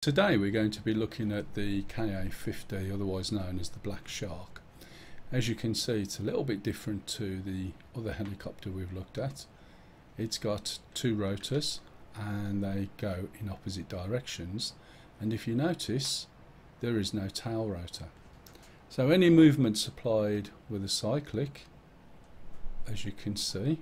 Today we're going to be looking at the KA-50, otherwise known as the Black Shark. As you can see it's a little bit different to the other helicopter we've looked at. It's got two rotors and they go in opposite directions and if you notice there is no tail rotor. So any movement supplied with a cyclic as you can see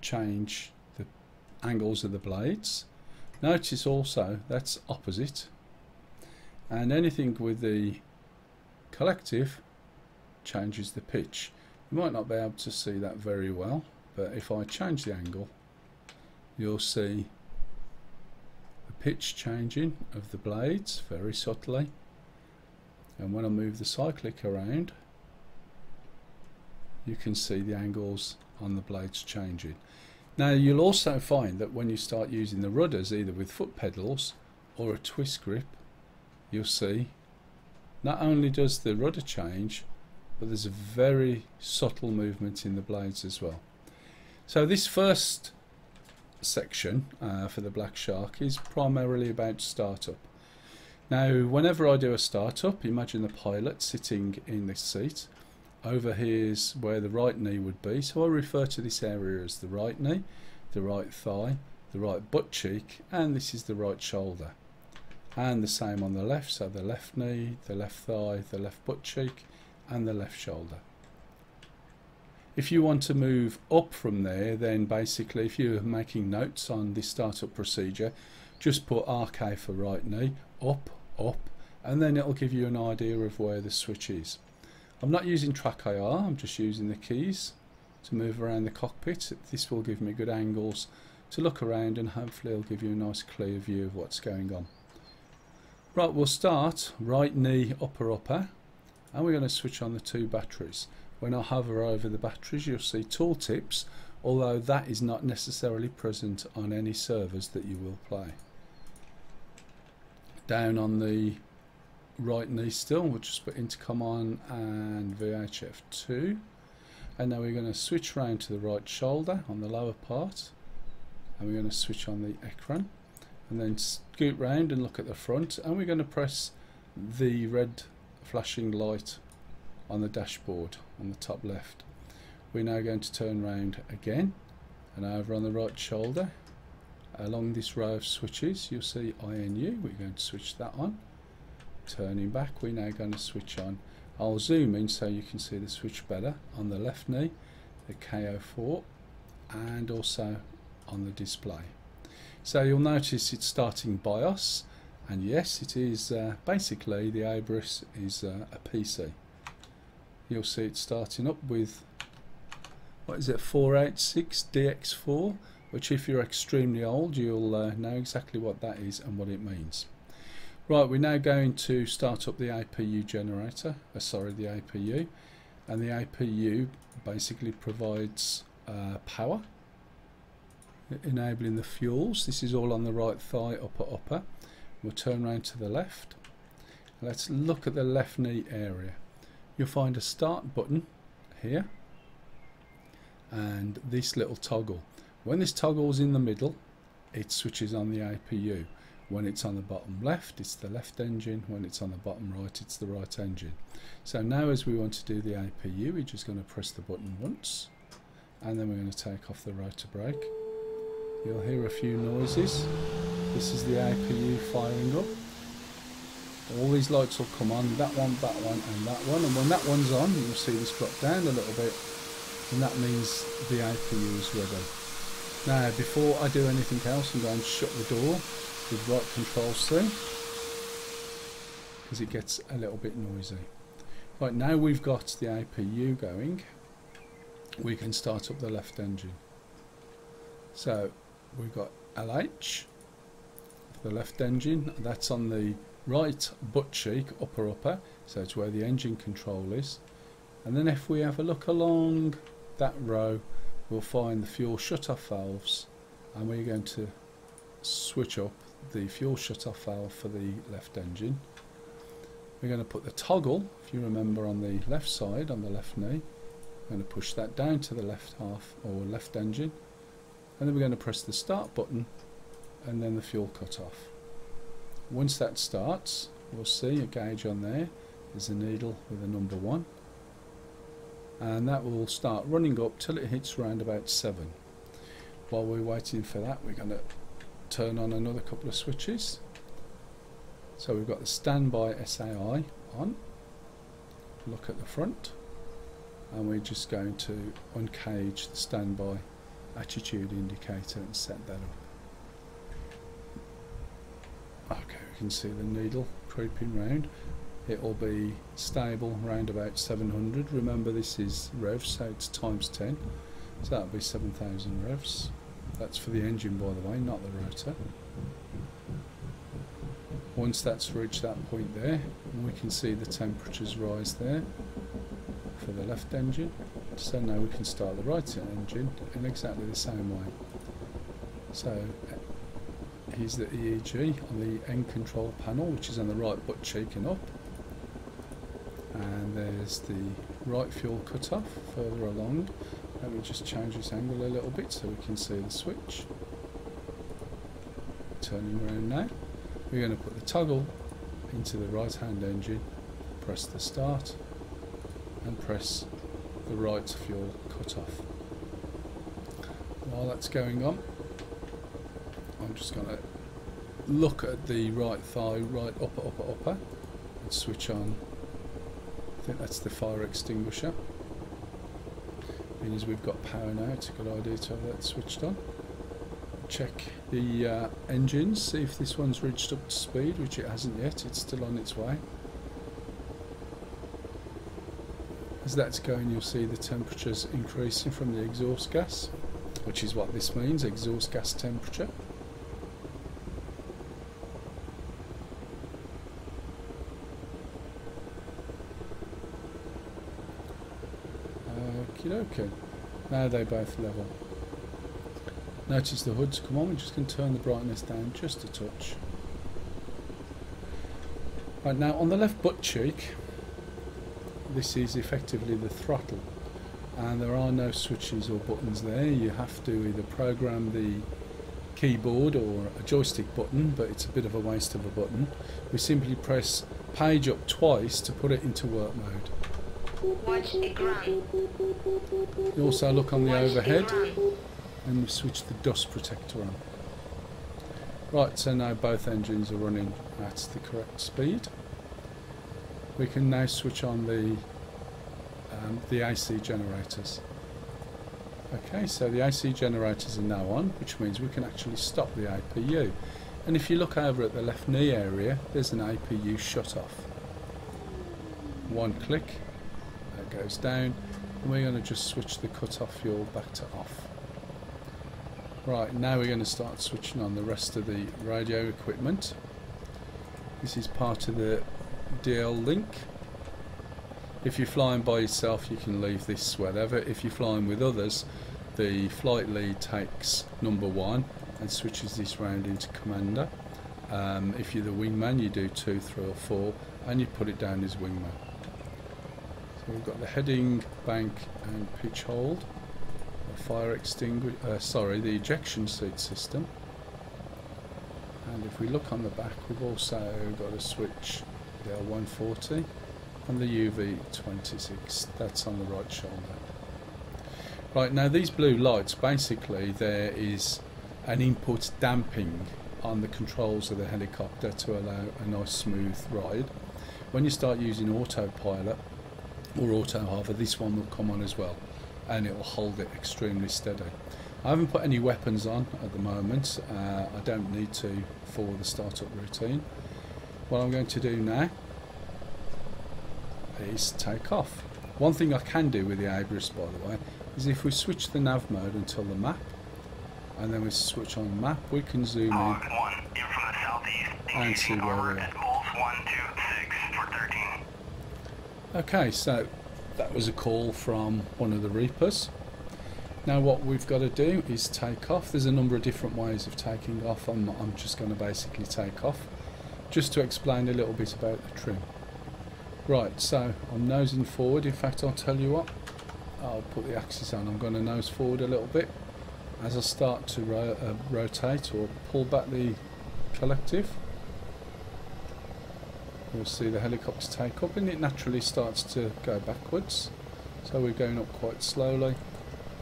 change the angles of the blades Notice also that's opposite and anything with the collective changes the pitch. You might not be able to see that very well but if I change the angle you'll see the pitch changing of the blades very subtly and when I move the cyclic around you can see the angles on the blades changing. Now you'll also find that when you start using the rudders either with foot pedals or a twist grip you'll see not only does the rudder change but there's a very subtle movement in the blades as well. So this first section uh, for the Black Shark is primarily about startup. Now whenever I do a startup imagine the pilot sitting in this seat over here is where the right knee would be. So I refer to this area as the right knee the right thigh the right butt cheek and this is the right shoulder. And the same on the left so the left knee the left thigh the left butt cheek and the left shoulder. If you want to move up from there then basically if you're making notes on this startup procedure just put RK for right knee up up and then it'll give you an idea of where the switch is I'm not using TrackIR, I'm just using the keys to move around the cockpit. This will give me good angles to look around and hopefully it'll give you a nice clear view of what's going on. Right, we'll start right knee upper upper and we're going to switch on the two batteries. When I hover over the batteries you'll see tooltips although that is not necessarily present on any servers that you will play. Down on the right knee still we'll just put intercom on and VHF 2 and now we're going to switch round to the right shoulder on the lower part and we're going to switch on the Ekran and then scoot round and look at the front and we're going to press the red flashing light on the dashboard on the top left. We're now going to turn round again and over on the right shoulder along this row of switches you'll see INU we're going to switch that on turning back we're now going to switch on. I'll zoom in so you can see the switch better on the left knee the KO4 and also on the display. So you'll notice it's starting BIOS and yes it is uh, basically the Abris is uh, a PC you'll see it starting up with what is it 486 DX4 which if you're extremely old you'll uh, know exactly what that is and what it means Right, we're now going to start up the APU generator, uh, sorry, the APU. And the APU basically provides uh, power, enabling the fuels. This is all on the right thigh, upper, upper. We'll turn around to the left. Let's look at the left knee area. You'll find a start button here and this little toggle. When this toggle is in the middle, it switches on the APU. When it's on the bottom left, it's the left engine. When it's on the bottom right, it's the right engine. So now as we want to do the APU, we're just going to press the button once. And then we're going to take off the rotor brake. You'll hear a few noises. This is the APU firing up. All these lights will come on, that one, that one, and that one. And when that one's on, you'll see this drop down a little bit. And that means the APU is ready. Now, before I do anything else, I'm going to shut the door with right controls C because it gets a little bit noisy. Right, now we've got the APU going, we can start up the left engine. So we've got LH, the left engine, that's on the right butt cheek, upper upper, so it's where the engine control is. And then if we have a look along that row, we'll find the fuel shut-off valves, and we're going to switch up the fuel shut-off valve for the left engine. We're going to put the toggle, if you remember, on the left side, on the left knee. We're going to push that down to the left half or left engine. And then we're going to press the start button and then the fuel cut off. once that starts we'll see a gauge on there there's a needle with a number one and that will start running up till it hits around about 7 while we're waiting for that we're going to turn on another couple of switches. So we've got the standby SAI on. Look at the front. And we're just going to uncage the standby attitude indicator and set that up. Okay we can see the needle creeping round. It will be stable around about 700 remember this is revs so it's times 10 so that'll be 7000 revs that's for the engine by the way not the rotor. Once that's reached that point there we can see the temperatures rise there for the left engine. So now we can start the right engine in exactly the same way. So eh, here's the EEG on the end control panel which is on the right butt cheek and up. And there's the right fuel cutoff further along let me just change this angle a little bit so we can see the switch. Turning around now. We're going to put the toggle into the right hand engine press the start and press the right fuel cutoff. While that's going on I'm just going to look at the right thigh right upper upper upper and switch on. I think that's the fire extinguisher. Means we've got power now, it's a good idea to have that switched on. Check the uh, engines, see if this one's reached up to speed, which it hasn't yet, it's still on its way. As that's going you'll see the temperatures increasing from the exhaust gas, which is what this means, exhaust gas temperature. Okay, now they both level. Notice the HUDs come on, we're just going to turn the brightness down just a touch. Right now on the left butt cheek, this is effectively the throttle and there are no switches or buttons there. You have to either program the keyboard or a joystick button, but it's a bit of a waste of a button. We simply press page up twice to put it into work mode. You also look on the overhead and we switch the dust protector on. Right, so now both engines are running at the correct speed. We can now switch on the um, the AC generators. Okay, so the AC generators are now on, which means we can actually stop the APU. And if you look over at the left knee area, there's an APU shut off. One click goes down and we're going to just switch the cut-off fuel back to off. Right, now we're going to start switching on the rest of the radio equipment. This is part of the DL link. If you're flying by yourself you can leave this wherever. If you're flying with others the flight lead takes number one and switches this round into commander. Um, if you're the wingman you do two, three or four and you put it down as wingman. We've got the heading, bank and pitch hold, a fire extinguisher, uh, sorry, the ejection seat system. And if we look on the back, we've also got a switch, the L140 and the UV26, that's on the right shoulder. Right, now these blue lights, basically there is an input damping on the controls of the helicopter to allow a nice smooth ride. When you start using autopilot, or auto hover this one will come on as well and it will hold it extremely steady. I haven't put any weapons on at the moment. Uh, I don't need to for the startup routine. What I'm going to do now is take off. One thing I can do with the Abris by the way is if we switch the nav mode until the map and then we switch on map we can zoom in and see where we are Okay, so that was a call from one of the Reapers. Now what we've got to do is take off. There's a number of different ways of taking off. I'm, I'm just going to basically take off. Just to explain a little bit about the trim. Right, so I'm nosing forward. In fact, I'll tell you what. I'll put the axis on. I'm going to nose forward a little bit. As I start to ro uh, rotate or pull back the collective, you'll see the helicopter take up and it naturally starts to go backwards. So we're going up quite slowly.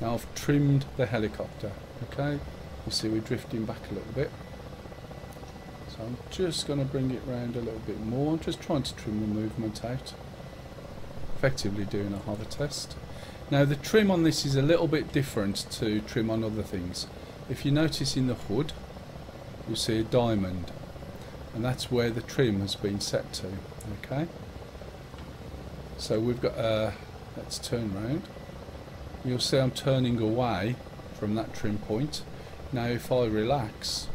Now I've trimmed the helicopter okay? You see we're drifting back a little bit. So I'm just going to bring it round a little bit more. I'm just trying to trim the movement out. Effectively doing a hover test. Now the trim on this is a little bit different to trim on other things. If you notice in the HUD you see a diamond and that's where the trim has been set to okay? So we've got a let's turn round. You'll see I'm turning away from that trim point. Now if I relax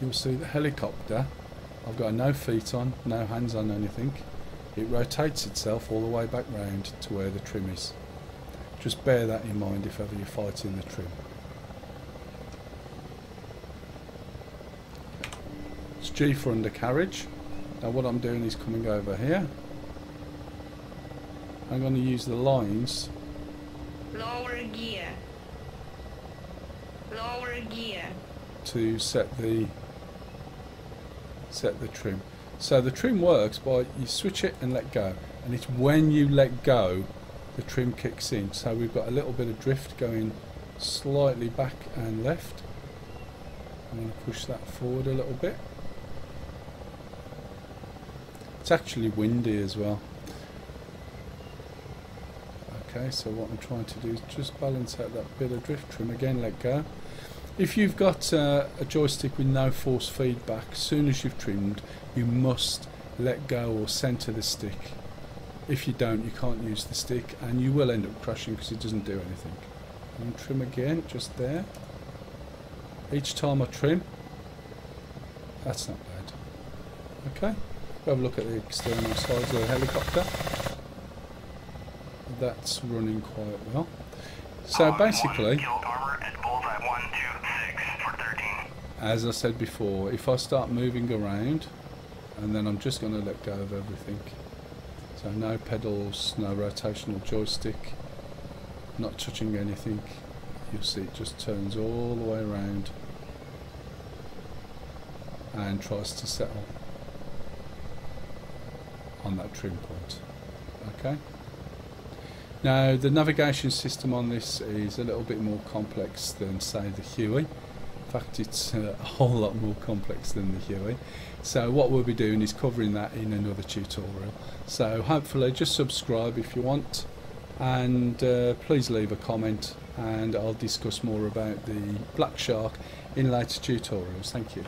you'll see the helicopter I've got no feet on no hands on anything. It rotates itself all the way back round to where the trim is. Just bear that in mind if ever you're fighting the trim G for undercarriage now what I'm doing is coming over here I'm going to use the lines. Lower gear. Lower gear. To set the set the trim. So the trim works by you switch it and let go, and it's when you let go the trim kicks in. So we've got a little bit of drift going slightly back and left. I'm going to push that forward a little bit. It's actually windy as well. Okay, so what I'm trying to do is just balance out that bit of drift trim. Again, let go. If you've got uh, a joystick with no force feedback, as soon as you've trimmed, you must let go or centre the stick. If you don't, you can't use the stick and you will end up crashing because it doesn't do anything. And trim again, just there. Each time I trim, that's not bad. Okay, have a look at the external sides of the helicopter that's running quite well. So uh, basically, as I said before, if I start moving around, and then I'm just going to let go of everything. So no pedals, no rotational joystick, not touching anything. You'll see it just turns all the way around and tries to settle on that trim point. Okay. Now the navigation system on this is a little bit more complex than say the Huey. In fact it's a whole lot more complex than the Huey. So what we'll be doing is covering that in another tutorial. So hopefully just subscribe if you want and uh, please leave a comment and I'll discuss more about the Black Shark in later tutorials. Thank you.